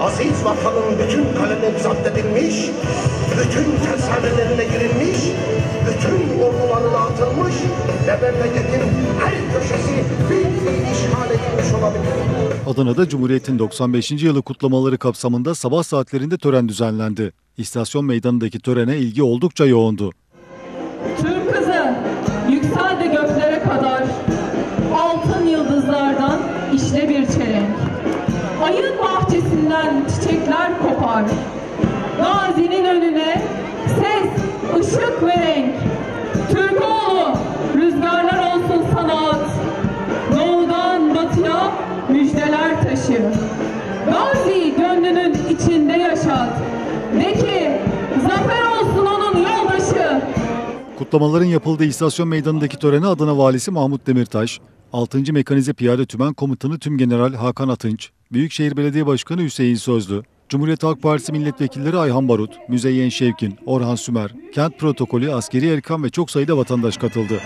Aziz vatanın bütün kaleleri zapt edilmiş, bütün tersanelerine girilmiş, bütün ordularına atılmış ve memleketin her köşesi bir fiil işgal edilmiş olabilir. Adana'da Cumhuriyet'in 95. yılı kutlamaları kapsamında sabah saatlerinde tören düzenlendi. İstasyon meydanındaki törene ilgi oldukça yoğundu. Türk ışık ve renk. Türkoğlu rüzgarlar olsun sanat. Doğudan batıya müjdeler taşı. Gazi gönlünün içinde yaşat. De ki zafer olsun onun yoldaşı. Kutlamaların yapıldığı istasyon meydanındaki törene Adana Valisi Mahmut Demirtaş, 6. Mekanize Piyade Tümen Komutanı Tümgeneral Hakan Atınç, Büyükşehir Belediye Başkanı Hüseyin Sözlü, Cumhuriyet Halk Partisi milletvekilleri Ayhan Barut, Müzeyyen Şevkin, Orhan Sümer, kent protokolü, askeri erkan ve çok sayıda vatandaş katıldı.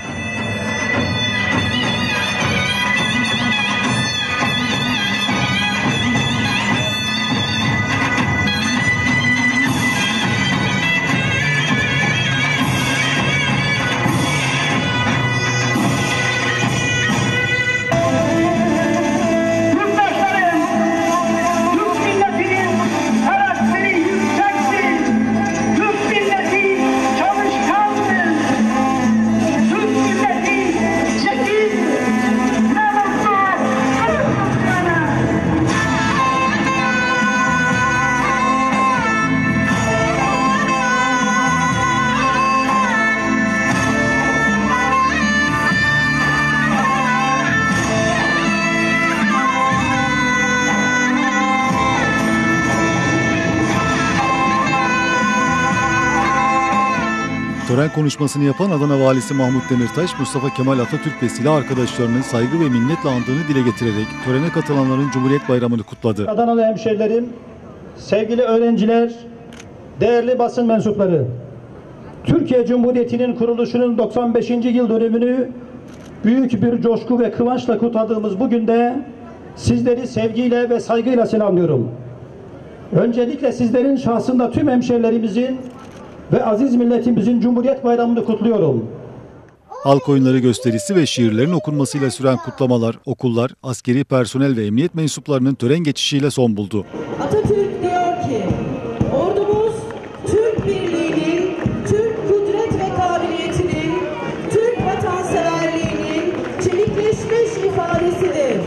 Tören konuşmasını yapan Adana Valisi Mahmut Demirtaş, Mustafa Kemal Atatürk ve silah arkadaşlarının saygı ve minnetle andığını dile getirerek törene katılanların Cumhuriyet Bayramı'nı kutladı. Adanalı hemşerilerim, sevgili öğrenciler, değerli basın mensupları. Türkiye Cumhuriyeti'nin kuruluşunun 95. yıl dönümünü büyük bir coşku ve kıvançla kutladığımız bugün de sizleri sevgiyle ve saygıyla selamlıyorum. Öncelikle sizlerin şahsında tüm hemşerilerimizin ve aziz milletimizin Cumhuriyet Bayramı'nı kutluyorum. Halk oyunları gösterisi ve şiirlerin okunmasıyla süren kutlamalar, okullar, askeri personel ve emniyet mensuplarının tören geçişiyle son buldu. Atatürk diyor ki, ordumuz Türk birliğinin, Türk kudret ve kabiliyetinin, Türk vatanseverliğinin çelikleşmiş ifadesidir.